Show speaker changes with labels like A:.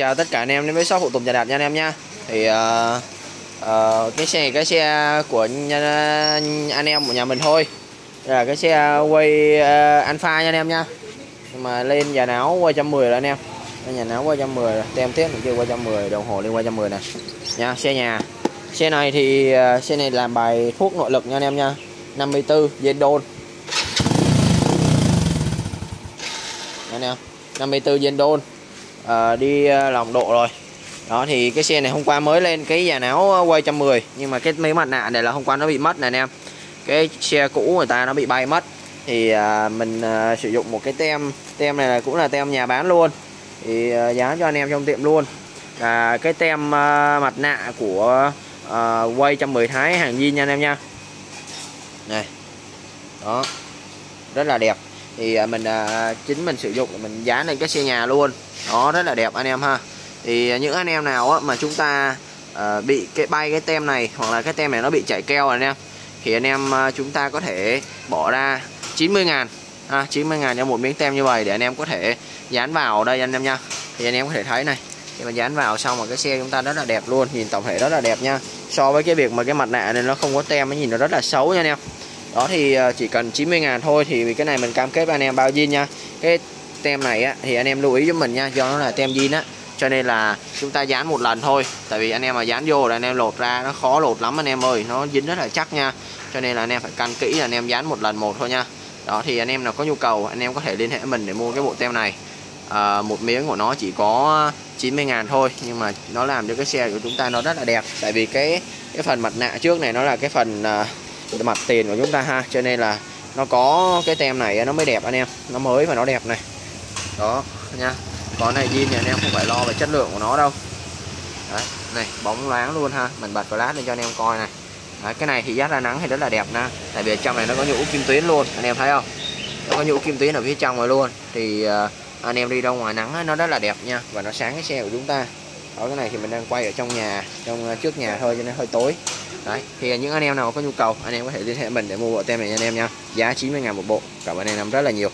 A: chào tất cả anh em đến với shop phụ tùng nhà Đạt nha anh em nha. Thì uh, uh, cái xe này cái xe của nhà, anh em của nhà mình thôi. Đây là cái xe quay uh, Alpha nha anh em nha. Nhưng mà lên nhà áo quay 110 rồi anh em. Lên nhà áo quay 110 rồi, tem tiếp mình kêu quay 110, đồng hồ lên quay 110 này. Nha Xe nhà. Xe này thì uh, xe này làm bài thuốc nội lực nha anh em nha. 54 Zendon anh em. 54 Zendon à, đi ờ, lòng độ rồi. Đó thì cái xe này hôm qua mới lên cái dàn áo quay 110 nhưng mà cái mấy mặt nạ này là hôm qua nó bị mất này anh em. Cái xe cũ người ta nó bị bay mất. Thì à, mình à, sử dụng một cái tem tem này là cũng là tem nhà bán luôn. Thì à, giá cho anh em trong tiệm luôn. Là cái tem à, mặt nạ của à, quay 110 thái hàng zin nha anh em nha. Này. Đó. Rất là đẹp thì à, mình à, chính mình sử dụng mình dán lên cái xe nhà luôn. Nó rất là đẹp anh em ha. Thì à, những anh em nào mà chúng ta bị cái bay cái tem này hoặc là cái tem này nó bị chảy keo anh em thì anh em chúng ta có thể bỏ ra 90 ngàn à, 90 ngàn cho một miếng tem như vậy để anh em có thể dán vào đây anh em nha. Thì anh em có thể thấy này khi mà dán vào xong mà cái xe chúng ta rất là đẹp luôn nhìn tổng thể rất là đẹp nha. So với cái việc mà cái mặt nạ này nó không có tem nó nhìn nó rất là xấu nha anh em đó thì ờ, chỉ cần 90 ngàn thôi thì cái này mình cam kết với anh em bao zin nha. Cái tem này á, thì anh em lưu ý giúp mình nha do nó là tem zin á. Cho nên là chúng ta dán một lần thôi tại vì anh em mà dán vô là anh em lột ra nó khó lột lắm anh em ơi nó dính rất là chắc nha. Cho nên là anh em phải căn kỹ là anh em dán một lần một thôi nha. Đó thì anh em nào có nhu cầu anh em có thể liên hệ mình để mua cái bộ tem này. À, một miếng của nó chỉ có 90 ngàn thôi nhưng mà nó làm cho cái xe của chúng ta nó rất là đẹp. Tại vì cái cái phần mặt nạ trước này nó là cái phần uh, mặt tiền của chúng ta ha. Cho nên là nó có cái tem này nó mới đẹp anh em. Nó mới và nó đẹp này. Đó nha. Con này zin thì anh em không phải lo về chất lượng của nó đâu. Đấy, này bóng loáng luôn ha. Mình bật flash lên cho anh em coi này. Đấy, cái này thì dắt ra nắng thì rất là đẹp nha, tại vì trong này nó có nhũ kim tuyến luôn anh em thấy không? Nó có nhũ kim tuyến ở phía trong rồi luôn. Thì uh, anh em đi ra ngoài nắng nó rất là đẹp nha. Và nó sáng cái xe của chúng ta ở cái này thì mình đang quay ở trong nhà, trong ờ, trước nhà thôi cho nên hơi tối. Đấy, thì những anh em nào có nhu cầu, anh em có thể liên hệ mình để mua bộ tem này nha anh em nha. Giá 90 ngàn một bộ, cảm ơn anh em rất là nhiều.